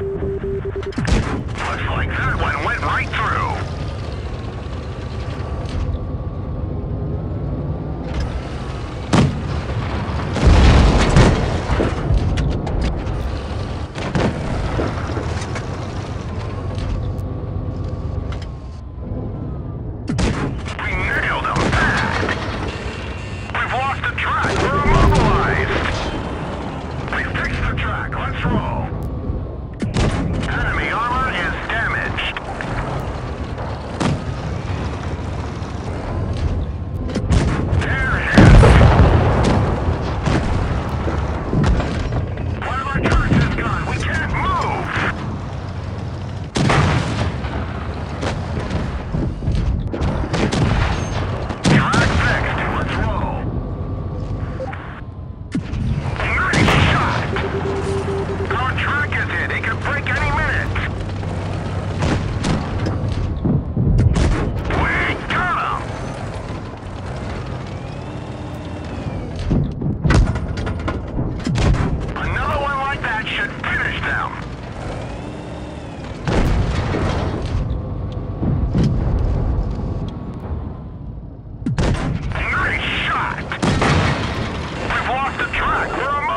Looks like that one went right rock. We're on